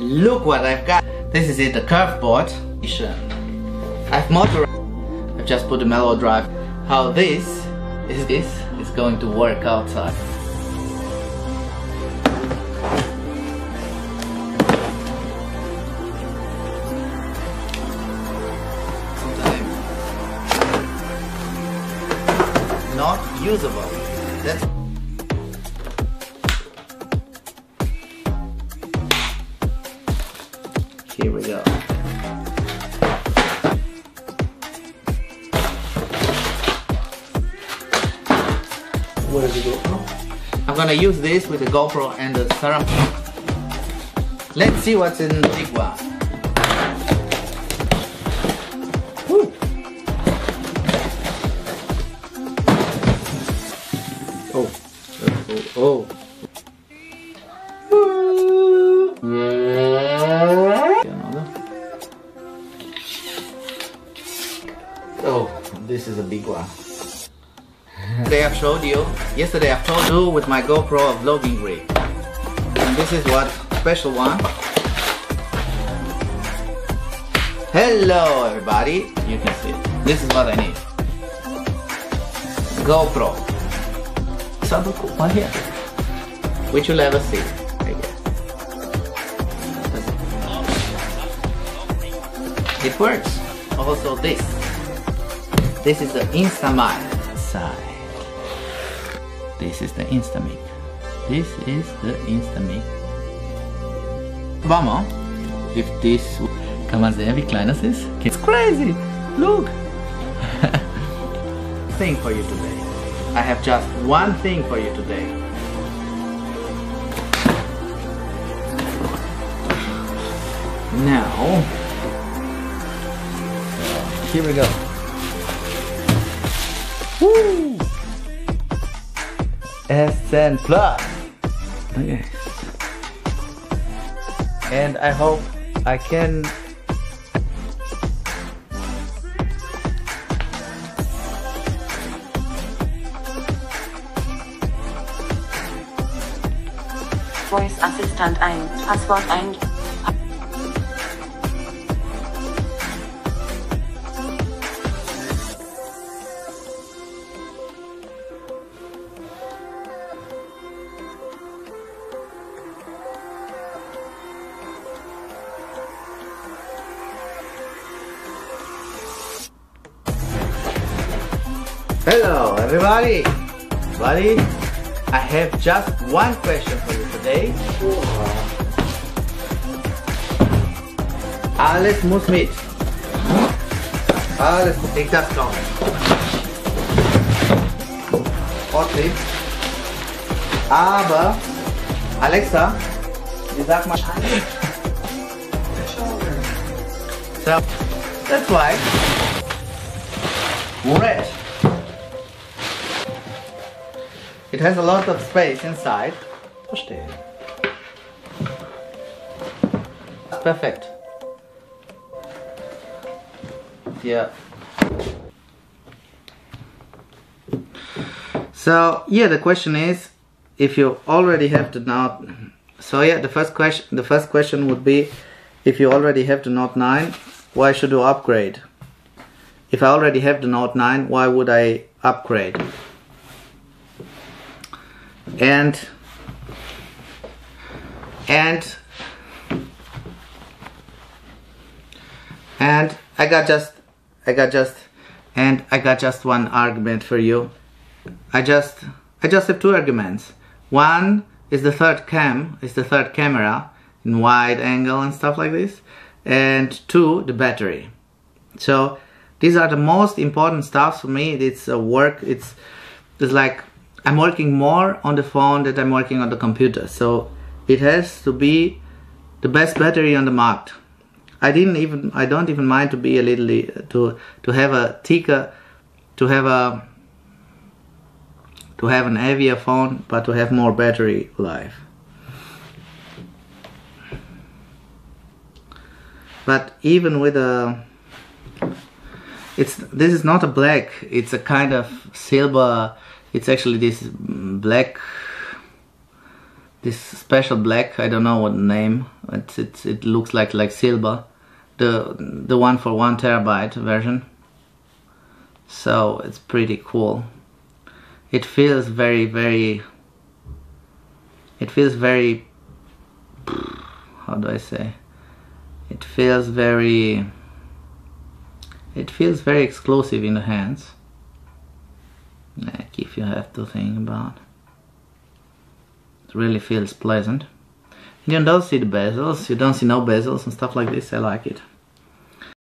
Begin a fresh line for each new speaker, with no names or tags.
look what I've got. This is it, the CurfBoard. I've motorized, I've just put the mellow drive. How this is this is going to work outside. not usable. That's
Where does it go?
I'm gonna use this with the GoPro and the serum. Let's see what's in the big. Oh, oh, oh. Oh, this is a big one. Yesterday I've showed you, yesterday I've told you with my GoPro vlogging rig. And this is what special one. Hello everybody, you can see. This is what I need. GoPro. Cool right here. Which you'll ever see, I guess. It works. Also this. This is the Instamic side. This is the Instamic. This is the Instamic. Vamos. If this... Kann man sehen, wie klein das ist? It's crazy! Look! thing for you today. I have just one thing for you today. Now... Here we go. Woo! S10 Plus. Okay. And I hope I can
Voice Assistant ein, Passwort ein.
Hello everybody! Buddy, I have just one question for you today. Alles muss mit. Alles, ich das noch. Ordentlich. Aber, Alexa, wie sagt man? So, that's why. Red. It has a lot of space inside. Verstehe. It's perfect. Yeah. So yeah, the question is, if you already have the Note, so yeah, the first question, the first question would be, if you already have the Note 9, why should you upgrade? If I already have the Note 9, why would I upgrade? And and and I got just I got just and I got just one argument for you. I just I just have two arguments. One is the third cam is the third camera in wide angle and stuff like this and two the battery. So these are the most important stuff for me. It's a work it's it's like I'm working more on the phone than I'm working on the computer. So it has to be the best battery on the market. I didn't even I don't even mind to be a little to to have a thicker to have a to have an heavier phone but to have more battery life. But even with a it's this is not a black, it's a kind of silver it's actually this black this special black I don't know what name It's, it's it looks like like silver, the the one for one terabyte version. So it's pretty cool. It feels very very. It feels very. How do I say? It feels very. It feels very exclusive in the hands. Like if you have to think about. It really feels pleasant. You don't see the bezels, you don't see no bezels and stuff like this, I like it.